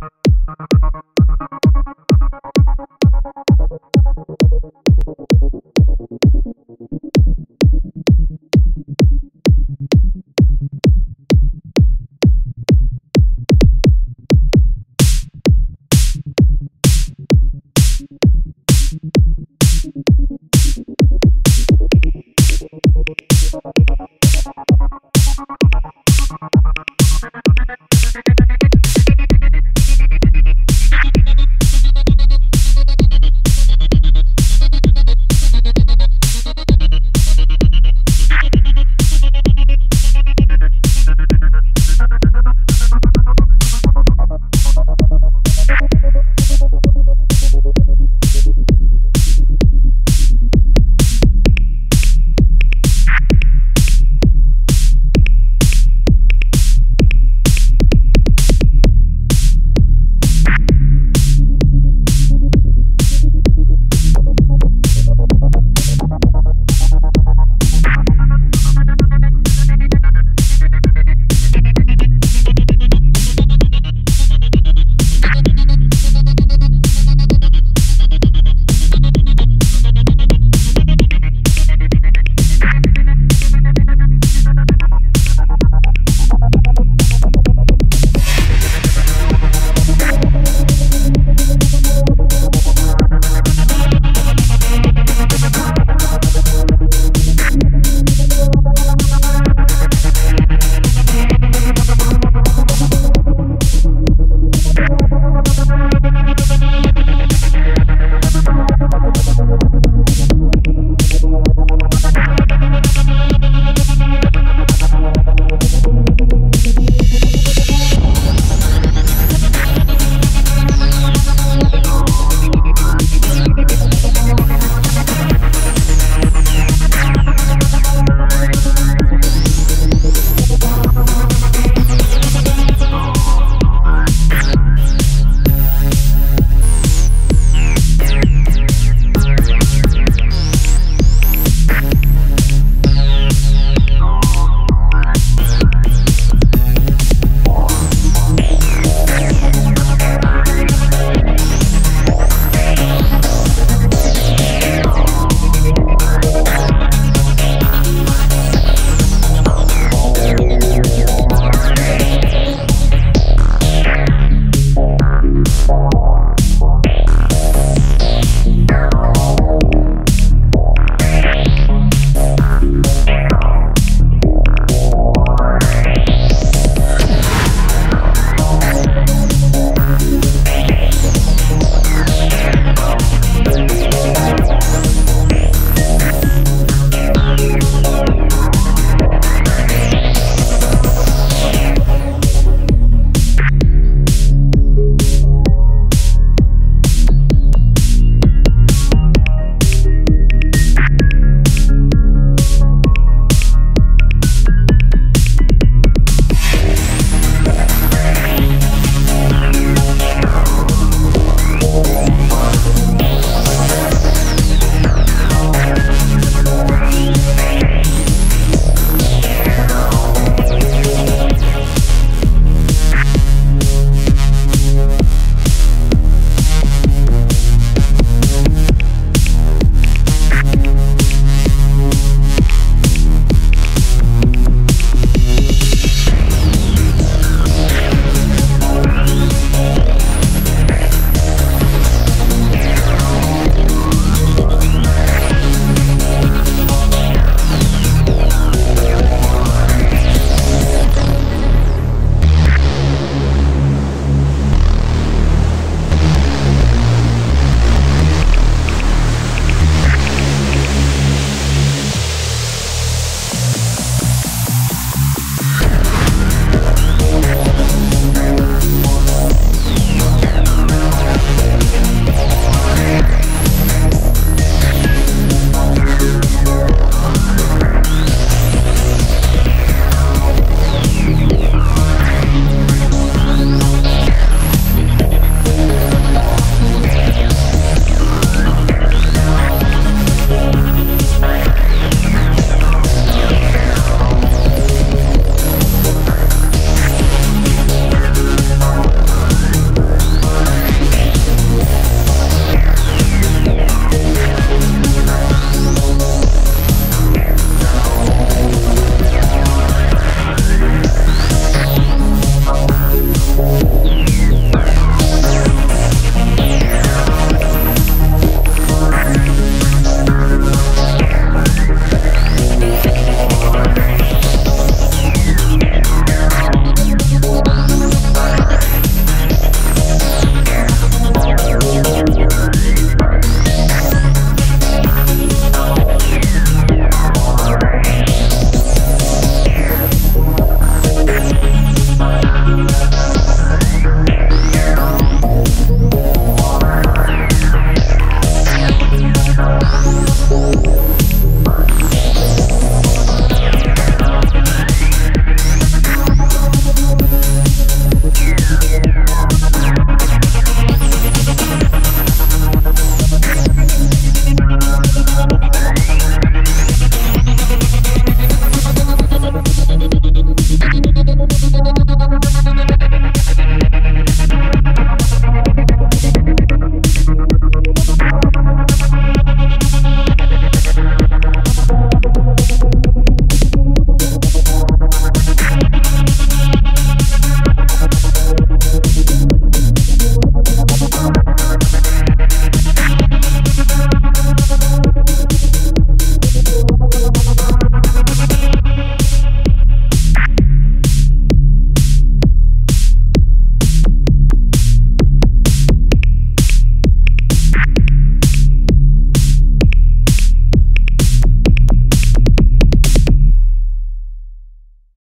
Thank